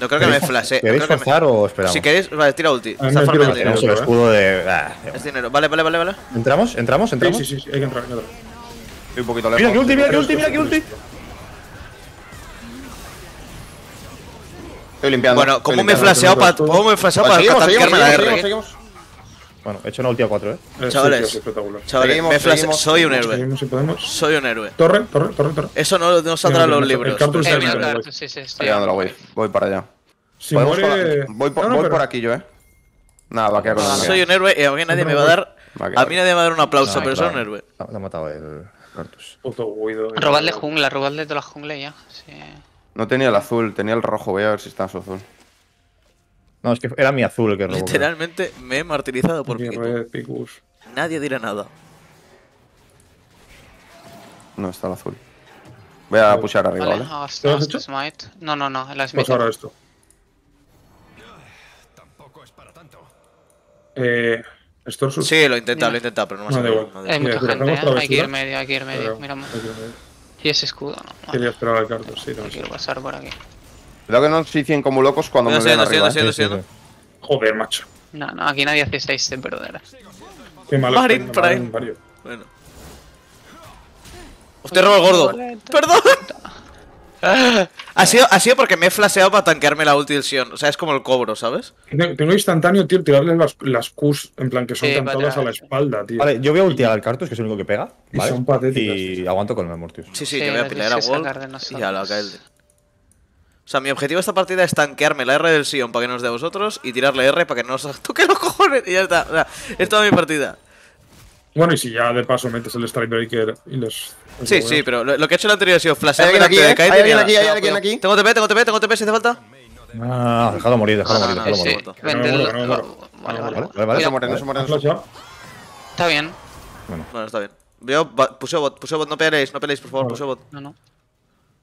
No creo que me flashe. no ¿Queréis que me- forzar o esperamos? Si queréis, vale, tira ulti. Está farmeando dinero. El ¿eh? escudo de. ah, Es dinero. Vale, vale, vale, vale. ¿Entramos? ¿Entramos? ¿Entramos? sí, sí, sí, hay que entrar, hay que entrar. Estoy un poquito lejos. Mira que ulti, mira que ulti, mira que ulti. Estoy limpiando. Bueno, estoy ¿cómo me he limpiando. todo. cómo me he flasheado para tanquearme la R? seguimos. Bueno, he hecho una ulti a 4, eh. Eh, sí, Chavales. Chavales, Seguimos, me Soy un héroe. Seguimos si podemos. Soy un héroe. Torre, torre, torre, torre. Eso no, no saldrá en los el libros. Sí, sí, Estoy la wave. Voy para allá. Si Podemos muere. por- Voy, por, No, no, voy pero- por aquí yo, eh. Nada, va a quedar con la Soy un héroe y a mí nadie me va a dar. A mí nadie me va a dar un aplauso, pero soy un héroe. La ha matado el Cartus. Puto Guido. Robadle jungla, robadle de la jungla ya. Sí. No tenía el azul, tenía el rojo. Voy a ver si está en su azul. No, es que era mi azul el que robó. creo. Literalmente me he martirizado por. Red, Picus. Nadie dirá nada. No está el azul. Voy a pushar arriba, Vale, ¿vale? ¿Lo has hecho? Smite. No, no, no, la Pues Smite. ahora esto. Eh. Storsus. Sí, lo he intentado, lo he intentado, pero no me ha No, igual. no Hay mucha gente, ¿eh? hay que ir medio, hay que ir medio. Pero- Mira, hay que- y ese escudo, no. Quería esperar al Cartus, sí, no No sé. quiero pasar por aquí. Cuidado que no se hicien como locos cuando me Estoy vean haciendo, arriba. ¿eh? estoy sí, haciendo. Joder, macho. No, no, aquí nadie hace 6 de perder. Qué malo. Prime. Bueno. Hostia, robo el gordo. Perdón. Ha sido, ha sido porque me he flasheado para tanquearme la ulti del Sion. O sea, es como el cobro, ¿sabes? Tengo instantáneo, tío, tirarle las, las Qs, en plan que son Sí, cantadas vale, a la espalda, tío. Vale, yo voy a ultiar al Cartus, que es el único que pega. Y ¿vale? son patéticas. Y aguanto con el Memortius. Sí, sí, Sí, yo voy a la pelear a Wall y a la KL. O sea, mi objetivo de esta partida es tanquearme la R del Sion para que nos dé a vosotros y tirarle R para que no os toque los cojones y ya está. O sea, es toda mi partida. Bueno, y si ya de paso metes el Strikebreaker y los. Sí, sí, pero lo, lo que he hecho el anterior ha sido flashear Hay alguien aquí, ¿eh? Hay alguien aquí, hay alguien aquí. Tengo TP, tengo TP, tengo TP si hace falta. Ah, dejado morir, dejado No, morir, dejado morir. Vale, vale. Vale, vale, No vale. se muere, no se muere. Está bien. Bueno, está bien. Ba- puseo bot, puseo bot, no peleéis, no peleéis, por favor, puseo bot. No, no.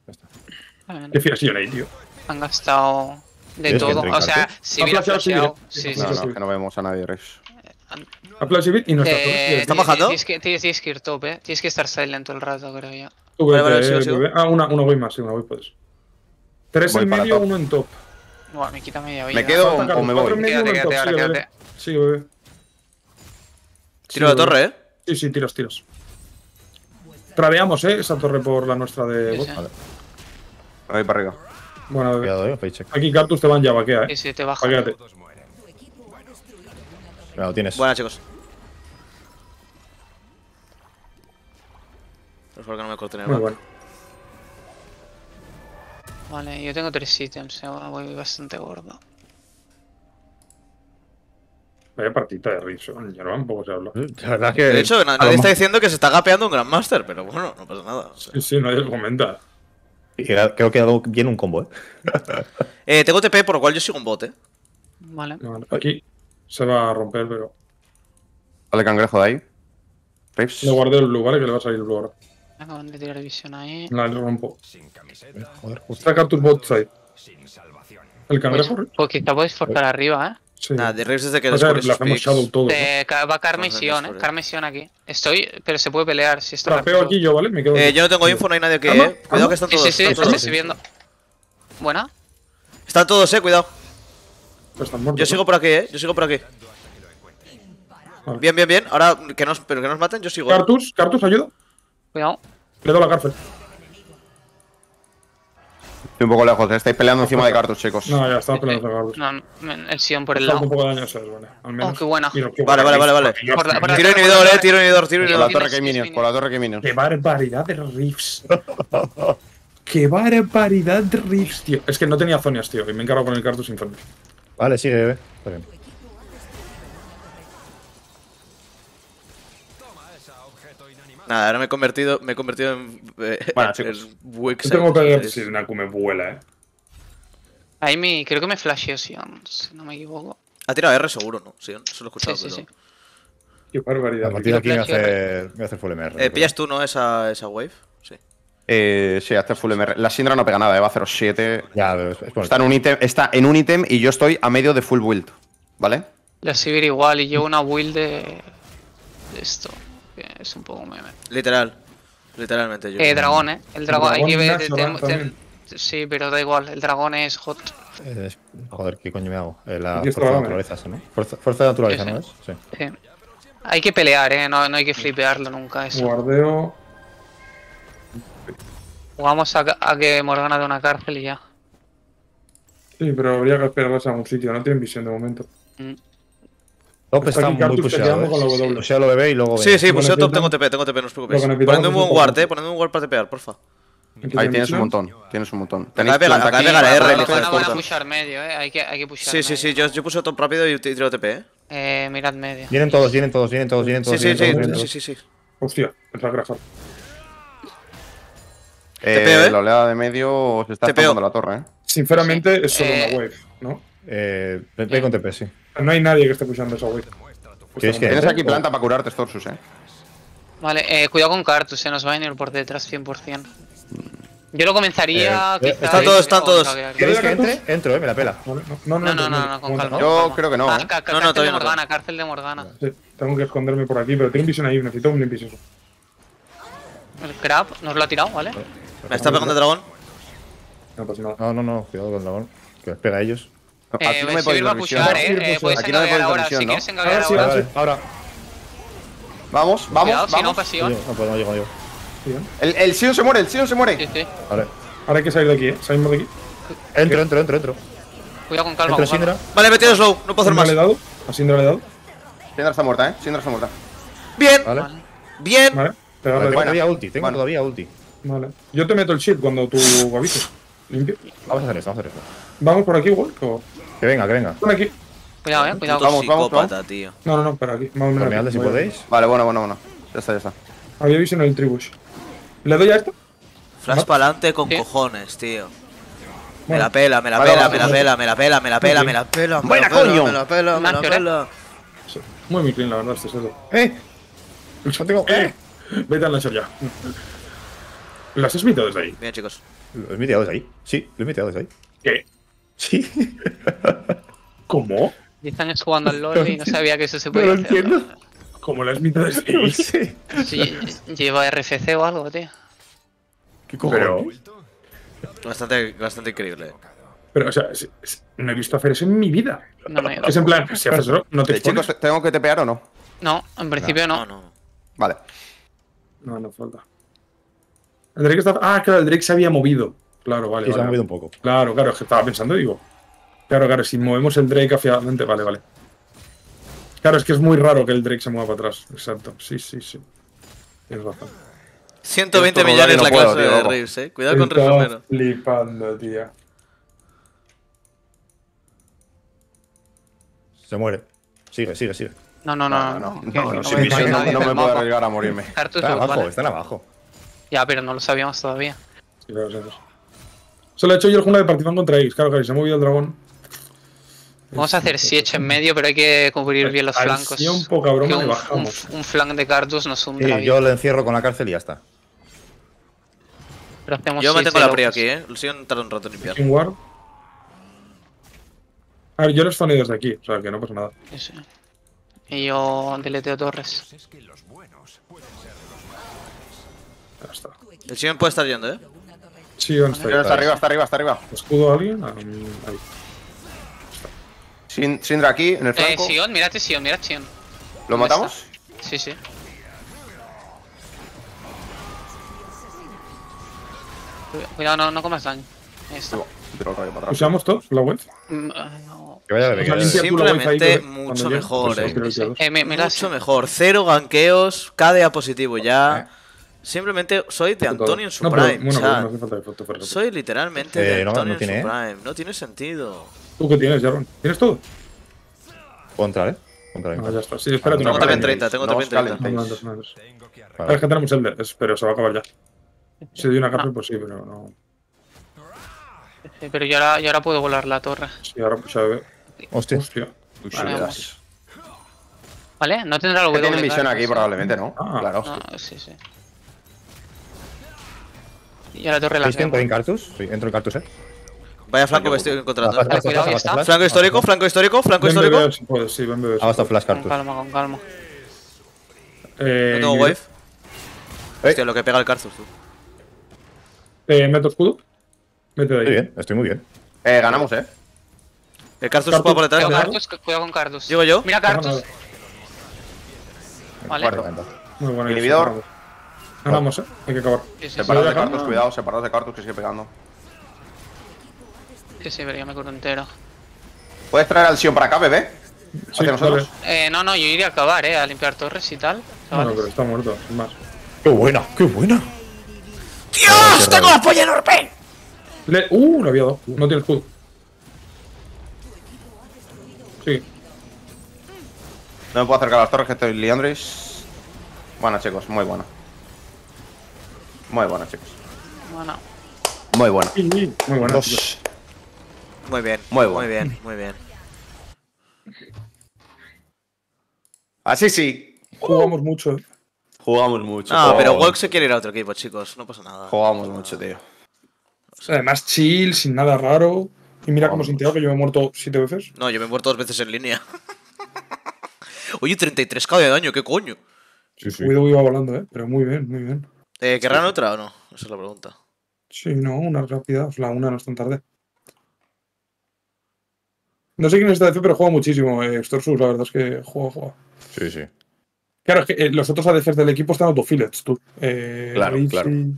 Está bien. Qué fiación ahí, tío. Han gastado de ¿Ves que todo. O sea, si hubiera flasheado, sí. Sí, sí, No, sí. no, que no vemos a nadie, Rex. A Flash y no está Eh. ¿Están bajando? Tienes que, tienes, tienes que ir top, eh. Tienes que estar silent todo el rato, creo yo. Tú Vale, vale, sigo, sigo. bebé. Ah, una, una voy más, sí, una voy puedes. Tres Voy en medio, uno en top. Buah, me quita media vida. ¿Me quedo o me voy? en medio, Quédate, quédate, Sí, quédate. Sí, bebé. Tiro la Sí, torre, eh. Sí, sí, tiras, tiras. Tradeamos, eh, esa torre por la nuestra de Sí, bot. sí. Voy para arriba. Bueno, bebé. Eh. Aquí Cartus te van ya vaquea, Sí, eh. sí, te baja. Vaquéate. Lo tienes. Buenas, chicos. Por favor, que no me corten el Muy bueno. Vale, yo tengo tres ítems, eh, voy bastante gordo. Vaya partita de Rizzo. Ya no tampoco se habla. La verdad es que. De hecho, nadie está diciendo que se está gapeando un Grandmaster, pero bueno, no pasa nada. o sea. Sí, sí, nadie lo comenta. y Creo que ha quedado bien un combo, eh. Eh, tengo TP, por lo cual yo sigo un bot, eh. Vale. Vale, Aquí se va a romper, pero. Vale, cangrejo de ahí. Rips. Le guardé el blue, ¿vale? Que le va a salir el blue ahora. Acaban de tirar visión ahí. La le rompo. Joder, justo. Está Cartus bot side. El Pues, cangrejo, Rips. pues quizá podéis forzar arriba, ¿eh? Sí. Nada, de Rips desde que o sea, picks. Shadow todo. ¿no? Eh, va Sion, ¿eh? y Sion aquí. Estoy, pero se puede pelear si esto Trapeo aquí yo, ¿vale? Me quedo Eh, yo no tengo info, no hay nadie que. ¿Amo? Eh. Cuidado que están Sí, todos. sí, sí, están estoy todos. Buena. Están todos, eh, cuidado. Pues están muertos, Yo sigo por aquí, eh. Yo sigo por aquí. Vale. Bien, bien, bien. Ahora que nos, pero que nos maten, yo sigo. ¿no? Cartus, Cartus, ayuda. Cuidado. Le doy la cárcel. Estoy un poco lejos, estáis peleando encima de cartos, chicos. No, ya estaba peleando con Cartus. No, no, el Sion por el lado. un poco de daño, ¿sabes? Vale. Al menos. Oh, qué buena. Mira, qué Vale, vale, vale, vale. Por la- por la- Tiro por inhibidor, por eh. Tiro inhibidor, tiro Por inhibidor. la torre que hay Minions, por la torre que hay minions. Qué barbaridad de Riffs. Qué barbaridad de Riffs, tío. Es que no tenía zonias, tío. Y me he encargado con el Cartus sin zonias. Vale, sigue, bebé. Está bien. Nada, ahora me he convertido, me he convertido en. Eh, Bueno, en chicos. Yo tengo que ver si Naku me vuela, eh. Ahí me, creo que me flasheó Sion, si no me equivoco. Ha tirado R seguro, ¿no? Sí, eso lo he Sí, escuchado. sí, pero- sí. Qué barbaridad. A partir de aquí me voy a hacer, voy a hacer full MR. Eh, ¿Pillas tú, no? Esa, esa wave. Sí. Eh, sí, hace full MR. La Syndra no pega nada, eh, va a 0-7. Ya, pero es, es por Está en un ítem, está en un ítem y yo estoy a medio de full build. ¿Vale? La Sivir igual y llevo una build de, de esto. Que es un poco meme. Literal. Literalmente yo. Eh, dragón, eh. El dragón, hay dragón que ver. Sí, pero da igual. El dragón es hot. Eh, es- joder, ¿qué coño me hago? Eh, la fuerza de naturaleza, ¿no? Fuerza, fuerza de naturaleza, Sí, ¿no es? Sí. Sí. Hay que pelear, eh. No, no hay que flipearlo nunca eso. Guardeo. Jugamos a, a que Morgana de una cárcel y ya. Sí, pero habría que esperarlas a un sitio. No tienen visión de momento. Mm. Top Está está muy pusheado. ¿eh? Pushealo bebé y luego. Sí, sí, Lo pues yo top tengo TP, tengo TP, no os preocupéis. lo Ponedme un buen información. eh. Ponedme un ward para tepear, porfa. Ahí tienes un montón, tienes un montón. Tenéis de R, el Van a, van a puta. pushar medio, eh. Hay que, hay que pushar Sí, sí, sí, yo, yo puse top rápido y tiro TP, eh. Eh, mirad medio. Vienen todos, vienen todos, vienen todos, vienen Sí, todos. sí, sí, sí, sí, sí. Hostia, era hard. Eh, Tepeo, ¿eh? La oleada de medio se está tomando la torre, eh. Sinceramente, es solo Eh, una wave, ¿no? Eh, ve, con TP, sí. No hay nadie que esté pushando esa wave. ¿Quieres que- Tienes ¿Eh? aquí planta para curarte, Storsus, eh. Vale, eh, cuidado con Cartus, se nos va a venir por detrás 100%. Yo lo comenzaría. Eh, quizá están todos, están todos. ¿Queréis que entre? Entro, eh, me la pela. No, no, No, no, no, no, con calma. Yo creo que no, Ah, eh. No, no, cárcel de. Morgana, cárcel de Morgana. Sí, tengo que esconderme por aquí, pero tiene visión ahí. Necesito un eso. El crab nos lo ha tirado, ¿vale? Me está pegando el dragón. No nada. No, no, no, cuidado con el dragón. Que les pega a ellos. Aquí Eh, no me podéis dar eh. pues, eh. Puedes aquí no me podéis dar ahora, visión, si ¿no? quieres engavear Ahora sí, ahora. ahora Vale, ahora. Vamos, vamos, Cuidado, si no, vamos. pasión. No puedo, no llego, no llego. Bien. El, el Sion se muere, el Sion se muere. sí. Vale. Ahora hay que salir de aquí, ¿eh? Salimos de aquí. Entro, entro, entro, entro. Cuidado con calma. Entro, con calma. Sindra. Vale, he metido slow, no puedo hacer Sindra le he más. dado. A Sindra le he dado. Sindra está muerta, eh. Sindra está muerta. Bien, Vale. bien. Vale. Pegarle Vale, tengo todavía ulti, tengo todavía ulti. Vale. Yo te meto el shield cuando tú avises. Limpio. Vamos a hacer esto, vamos a hacer esto. Vamos por aquí, igual. O... Que venga, que venga. Pon aquí. Cuidado, eh. Cuidado. Vamos, vamos, psicópata, tío. No, no, no, para aquí. Menos. Permeadle aquí. si Voy a- podéis. Vale, bueno, bueno, bueno. Ya está, ya está. Había visión en el tribush. ¿Le doy a esto? Flash para adelante con Sí. cojones, tío. Me la pela, me la Vale, pela, vamos, me la vamos. pela, me la pela, me la pela, me la pela. Buena, coño. Me la pela, me la ¿eh? pela. Muy, muy clean, la verdad, este seto. ¡Eh! Tengo. ¡Eh! Vete al Lancer ya. ¿Las has metido desde ahí? Bien, chicos. Lo he metido desde ahí. Sí, lo he metido desde ahí. ¿Qué? Sí. ¿Cómo? 10 años jugando al LoL y no sabía que eso se No podía lo hacer. entiendo. ¿Cómo las has metido desde ahí? Sí. Sí, lleva RFC o algo, tío. ¿Qué Pero, Bastante, bastante increíble. pero, o sea, no he visto hacer eso en mi vida. No, no, Es en plan, si haces eso, no te Eh, chicos, ¿tengo que tepear o no? No, en principio no. No, no. Vale. No, no falta. El Drake está... Ah, claro, el Drake se había movido. Claro, vale. Sí, se ha vale. movido un poco. Claro, claro, es que estaba pensando, digo. Claro, claro, si movemos el Drake afiadamente, vale, vale. Claro, es que es muy raro que el Drake se mueva para atrás. Exacto, sí, sí, sí. Tienes razón. 120 Esto millones no la puedo, clase tío, de. Reeves, eh. Cuidado con Estaba Reeves flipando, tía. Se muere. Sigue, sigue, sigue. No, no, no, no. no, que- No, que no, no sí, me sí, pare no, nadie no del me puedo mapa. arriesgar a morirme. Cartus Están Luz, abajo, vale. están abajo. Ya, pero no lo sabíamos todavía. Sí, claro, sí. Solo he hecho yo el jungla de partizan contra X. Claro, claro, se ha movido el dragón. Vamos a hacer siege en medio, pero hay que cubrir bien los Al flancos. Poca broma Que un, bajamos. un, un flank de Cartus nos hunde Sí, la vida. yo le encierro con la cárcel y ya está. Pero hacemos Yo me tengo la prio aquí, eh. El Sion tarda un rato en limpiar. King Ward. A ver, yo les faneo desde aquí, o sea que no pasa nada. Sí, sí. Y yo deleteo torres. Ya está. El Sion puede estar yendo, ¿eh? ¿dónde Pero está está? arriba, está arriba, está arriba. ¿Escudo a alguien? Ah, ahí. Sin, Sindra aquí, en el Eh, flanco. Sion, mírate Sion, mira Sion. ¿Lo ¿Dónde matamos? Sí, sí. Cuida- Cuidado, no, no comas daño. Ahí está. ¿Usamos todos la web? Mm, ah, no. Que vaya de O sea, Simplemente mucho mejor, Pues, eh. dos. Eh, mi- mira, Mucho mejor. Cero ganqueos, KDA positivo ya. Simplemente soy de Antonio en su No, pero, prime, bueno, pero chat. no hace falta foto. Soy literalmente Eh, de no, Antonio no tiene, en su ¿eh? prime. No tiene sentido. ¿Tú qué tienes, Jarron? ¿Tienes todo? Puedo entrar, ¿eh? Puedo entrar. Ah, ya está. Sí, espérate Tengo una también hora. 30, tengo No también os 30. calentéis. No, no, no, no. Vale. Ahora es que tenemos Elder, pero se va a acabar ya. Si doy una cárcel, pues sí, pero no. Sí, pero yo ahora, yo ahora puedo volar la torre. Sí, ahora pues ya ve. Hostia. Hostia. Uy, Vale, sí, vamos. ¿Vale? No tendrá el W. claro, aquí sí. probablemente, ¿no? Ah. Claro. Ah, sí, sí. Y la torre la ¿Veis que entro en. Cartus? Sí, entro en Cartus, ¿eh? Vaya flanco que estoy encontrando. Está. Flanco histórico, flanco histórico, flanco histórico. sí, ven bebé. Ah, puedes. Flash Con Cartus. calma, con calma. Eh, No tengo wave. Hostia, lo que pega el Karthus, tú. Eh, meto escudo. Mete de ahí. Estoy bien, estoy muy bien. Eh, ganamos, ¿eh? El Karthus, puede por detrás. Cartus, cuidado con Cartus. Llego yo. Mira Cartus. Vale. Muy bueno. Inhibidor. Ganamos, eh. Hay que acabar. Separados de. Cartus, cuidado, separados de Cartus que sigue pegando. sí, sí, pero ya me curo entero. ¿Puedes traer al Sion para acá, bebé? Sí, ¿Hacia nosotros? vale. Eh, no, no, yo iría a acabar, eh, a limpiar torres y tal. Bueno, chavales. pero está muerto, sin más. ¡Qué buena! ¡Qué buena! ¡Dios! ¡Tengo la polla enorme! Le... Uh, lo había dado. No tiene escudo. Sí. No me puedo acercar a las torres que estoy Liandris. Buena, chicos, muy buena. Muy buena, chicos. Bueno, Muy buena. Muy buena. Dos. Muy bien, Muy muy bueno. bien, muy bien. Así sí. Jugamos mucho, eh. Jugamos mucho. Ah, pero Walk se quiere ir a otro equipo, chicos. No pasa nada. Jugamos mucho, tío. Además, chill, sin nada raro. Y mira cómo sintió que yo me he muerto siete veces. No, yo me he muerto dos veces en línea. Oye, 33k de daño, ¿qué coño? Sí, sí. Cuido iba volando, eh. Pero muy bien, muy bien. Eh, ¿Querrán otra o no? Esa es la pregunta. Sí, no, una rápida. La una no es tan tarde. No sé quién está ADC, pero juega muchísimo. Eh, Extorsus, la verdad es que juega, juega. Sí, sí. Claro, es que eh, los otros ADCs del equipo están autofillets, tú. Eh, Claro, claro. y-